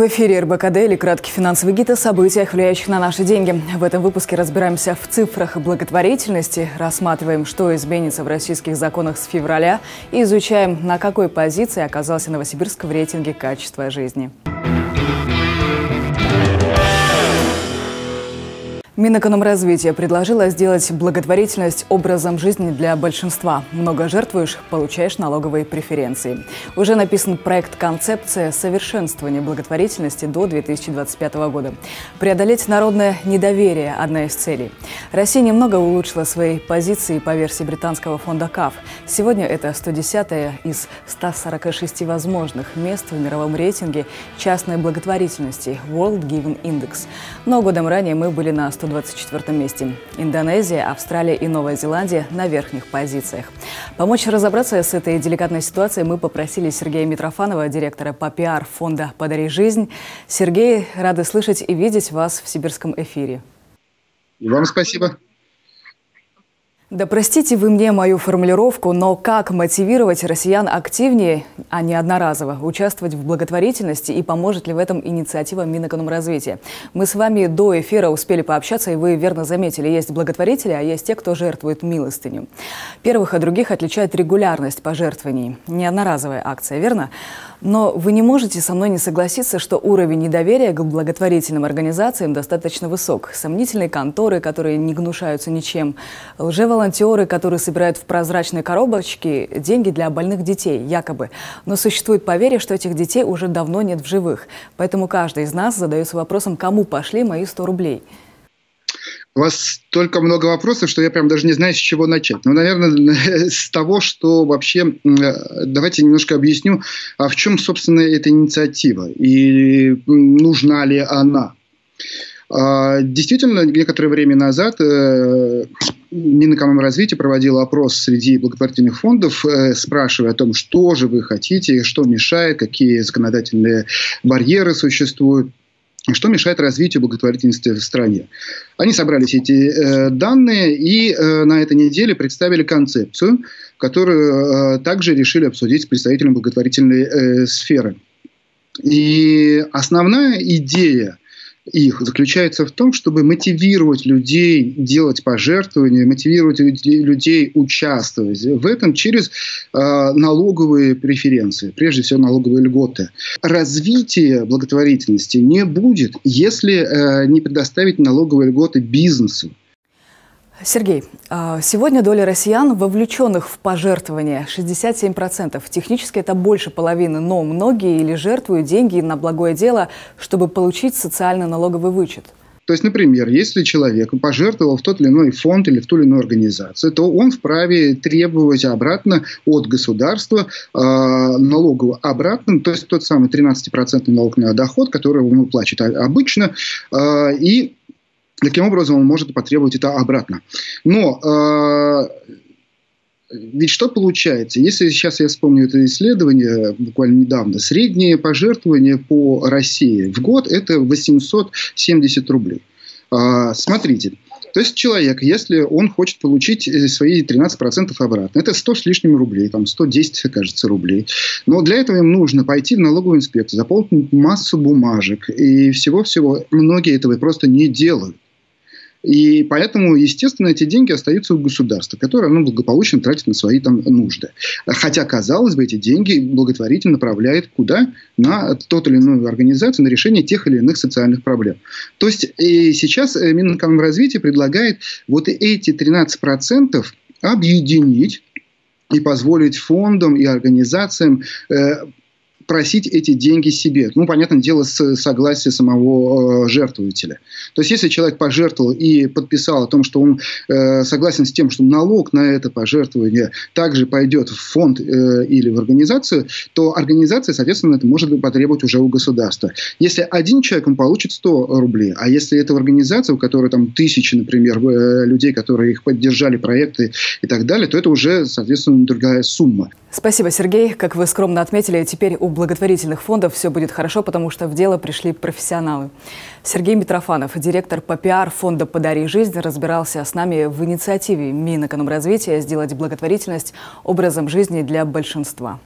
В эфире РБКД или краткий финансовый гид о событиях, влияющих на наши деньги. В этом выпуске разбираемся в цифрах благотворительности, рассматриваем, что изменится в российских законах с февраля и изучаем, на какой позиции оказался Новосибирск в рейтинге качества жизни. Минэкономразвития предложила сделать благотворительность образом жизни для большинства. Много жертвуешь – получаешь налоговые преференции. Уже написан проект «Концепция совершенствования благотворительности до 2025 года». Преодолеть народное недоверие – одна из целей. Россия немного улучшила свои позиции по версии британского фонда КАФ. Сегодня это 110-е из 146 возможных мест в мировом рейтинге частной благотворительности World Giving Index. Но годом ранее мы были на 100 124 месте. Индонезия, Австралия и Новая Зеландия на верхних позициях. Помочь разобраться с этой деликатной ситуацией мы попросили Сергея Митрофанова, директора по пиар фонда «Подари жизнь». Сергей, рады слышать и видеть вас в сибирском эфире. И вам спасибо. Да простите вы мне мою формулировку, но как мотивировать россиян активнее, а не одноразово, участвовать в благотворительности и поможет ли в этом инициатива Минэкономразвития? Мы с вами до эфира успели пообщаться, и вы верно заметили, есть благотворители, а есть те, кто жертвует милостыню. Первых и других отличает регулярность пожертвований. Не одноразовая акция, верно? Но вы не можете со мной не согласиться, что уровень недоверия к благотворительным организациям достаточно высок. Сомнительные конторы, которые не гнушаются ничем, лжеволонтеры, которые собирают в прозрачной коробочке деньги для больных детей, якобы. Но существует поверье, что этих детей уже давно нет в живых. Поэтому каждый из нас задается вопросом, кому пошли мои 100 рублей. У вас столько много вопросов, что я прям даже не знаю, с чего начать. Ну, наверное, с того, что вообще... Давайте немножко объясню, а в чем, собственно, эта инициатива и нужна ли она. А, действительно, некоторое время назад Минэкономразвитие проводило опрос среди благотворительных фондов, э, спрашивая о том, что же вы хотите, что мешает, какие законодательные барьеры существуют. Что мешает развитию благотворительности в стране? Они собрали все эти э, данные и э, на этой неделе представили концепцию, которую э, также решили обсудить с представителями благотворительной э, сферы. И основная идея их заключается в том, чтобы мотивировать людей делать пожертвования, мотивировать людей участвовать в этом через э, налоговые преференции, прежде всего налоговые льготы. Развитие благотворительности не будет, если э, не предоставить налоговые льготы бизнесу. Сергей, а, сегодня доля россиян, вовлеченных в пожертвования, 67%. Технически это больше половины, но многие или жертвуют деньги на благое дело, чтобы получить социально-налоговый вычет. То есть, например, если человек пожертвовал в тот или иной фонд или в ту или иную организацию, то он вправе требовать обратно от государства э, налогового обратно, то есть тот самый 13% налог на доход, который он выплачивает обычно, э, и Таким образом, он может потребовать это обратно. Но э, ведь что получается? Если сейчас я вспомню это исследование буквально недавно, среднее пожертвование по России в год это 870 рублей. Э, смотрите, то есть человек, если он хочет получить э, свои 13% обратно, это 100 с лишним рублей, там 110, кажется, рублей. Но для этого им нужно пойти в налоговую инспекцию, заполнить массу бумажек и всего-всего. Многие этого просто не делают. И поэтому, естественно, эти деньги остаются у государства, которое оно благополучно тратит на свои там нужды. Хотя, казалось бы, эти деньги благотворительно направляет куда? На тот или иную организацию, на решение тех или иных социальных проблем. То есть и сейчас э, Минэкономразвитие предлагает вот эти 13% объединить и позволить фондам и организациям э, просить эти деньги себе. Ну, понятное дело, с согласия самого э, жертвователя. То есть, если человек пожертвовал и подписал о том, что он э, согласен с тем, что налог на это пожертвование также пойдет в фонд э, или в организацию, то организация, соответственно, это может потребовать уже у государства. Если один человек, он получит 100 рублей, а если это в организации, у которой там тысячи, например, э, людей, которые их поддержали, проекты и так далее, то это уже, соответственно, другая сумма. Спасибо, Сергей. Как вы скромно отметили, теперь у благотворительных фондов все будет хорошо, потому что в дело пришли профессионалы. Сергей Митрофанов, директор по пиар фонда «Подари жизнь», разбирался с нами в инициативе Минэкономразвития сделать благотворительность образом жизни для большинства.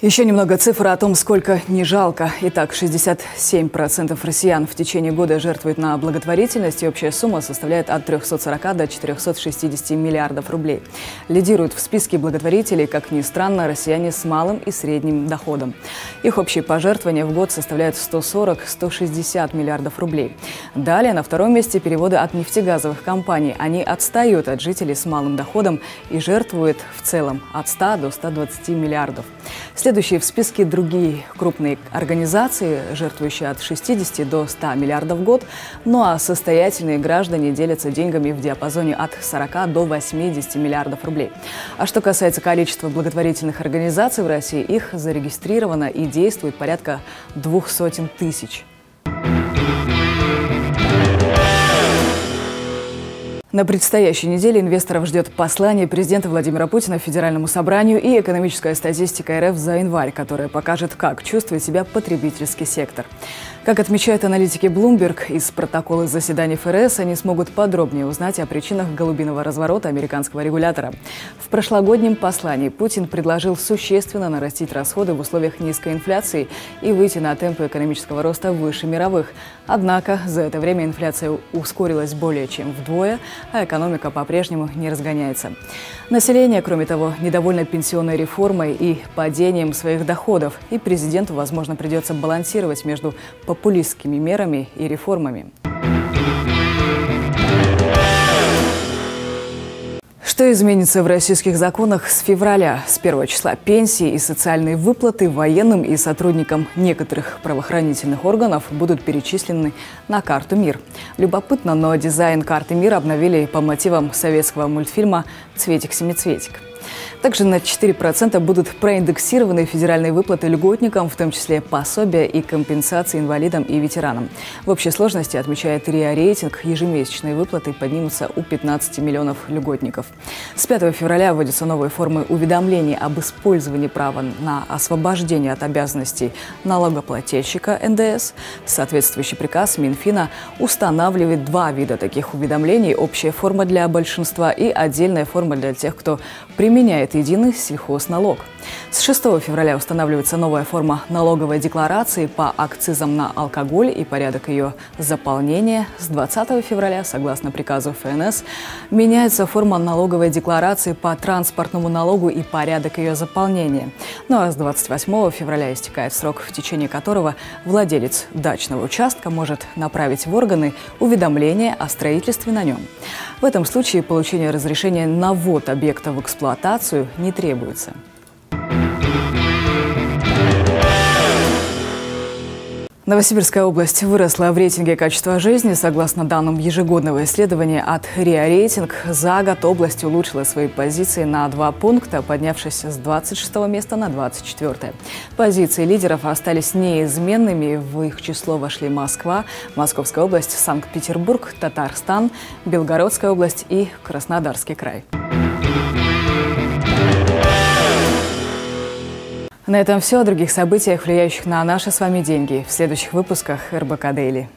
Еще немного цифр о том, сколько не жалко. Итак, 67% россиян в течение года жертвуют на благотворительность, и общая сумма составляет от 340 до 460 миллиардов рублей. Лидируют в списке благотворителей, как ни странно, россияне с малым и средним доходом. Их общие пожертвования в год составляют 140-160 миллиардов рублей. Далее на втором месте переводы от нефтегазовых компаний. Они отстают от жителей с малым доходом и жертвуют в целом от 100 до 120 миллиардов. Следующие в списке другие крупные организации, жертвующие от 60 до 100 миллиардов в год, ну а состоятельные граждане делятся деньгами в диапазоне от 40 до 80 миллиардов рублей. А что касается количества благотворительных организаций в России, их зарегистрировано и действует порядка двух сотен тысяч. На предстоящей неделе инвесторов ждет послание президента Владимира Путина Федеральному собранию и экономическая статистика РФ за январь, которая покажет, как чувствует себя потребительский сектор. Как отмечают аналитики Bloomberg, из протокола заседаний ФРС они смогут подробнее узнать о причинах голубиного разворота американского регулятора. В прошлогоднем послании Путин предложил существенно нарастить расходы в условиях низкой инфляции и выйти на темпы экономического роста выше мировых. Однако за это время инфляция ускорилась более чем вдвое, а экономика по-прежнему не разгоняется. Население, кроме того, недовольно пенсионной реформой и падением своих доходов, и президенту, возможно, придется балансировать между популистскими мерами и реформами. Что изменится в российских законах с февраля? С первого числа пенсии и социальные выплаты военным и сотрудникам некоторых правоохранительных органов будут перечислены на карту «Мир». Любопытно, но дизайн карты «Мир» обновили по мотивам советского мультфильма «Цветик-семицветик». Также на 4% будут проиндексированы федеральные выплаты льготникам, в том числе пособия и компенсации инвалидам и ветеранам. В общей сложности, отмечает РИА Рейтинг, ежемесячные выплаты поднимутся у 15 миллионов льготников. С 5 февраля вводятся новые формы уведомлений об использовании права на освобождение от обязанностей налогоплательщика НДС. Соответствующий приказ Минфина устанавливает два вида таких уведомлений – общая форма для большинства и отдельная форма для тех, кто применяет это единый сельхозналог. С 6 февраля устанавливается новая форма налоговой декларации по акцизам на алкоголь и порядок ее заполнения. С 20 февраля, согласно приказу ФНС, меняется форма налоговой декларации по транспортному налогу и порядок ее заполнения. Ну а с 28 февраля истекает срок, в течение которого владелец дачного участка может направить в органы уведомление о строительстве на нем. В этом случае получение разрешения на ввод объекта в эксплуатацию не требуется. Новосибирская область выросла в рейтинге качества жизни. Согласно данным ежегодного исследования от РИА Рейтинг, за год область улучшила свои позиции на два пункта, поднявшись с 26 места на 24. Позиции лидеров остались неизменными. В их число вошли Москва, Московская область, Санкт-Петербург, Татарстан, Белгородская область и Краснодарский край. На этом все. О других событиях, влияющих на наши с вами деньги, в следующих выпусках РБК Дейли.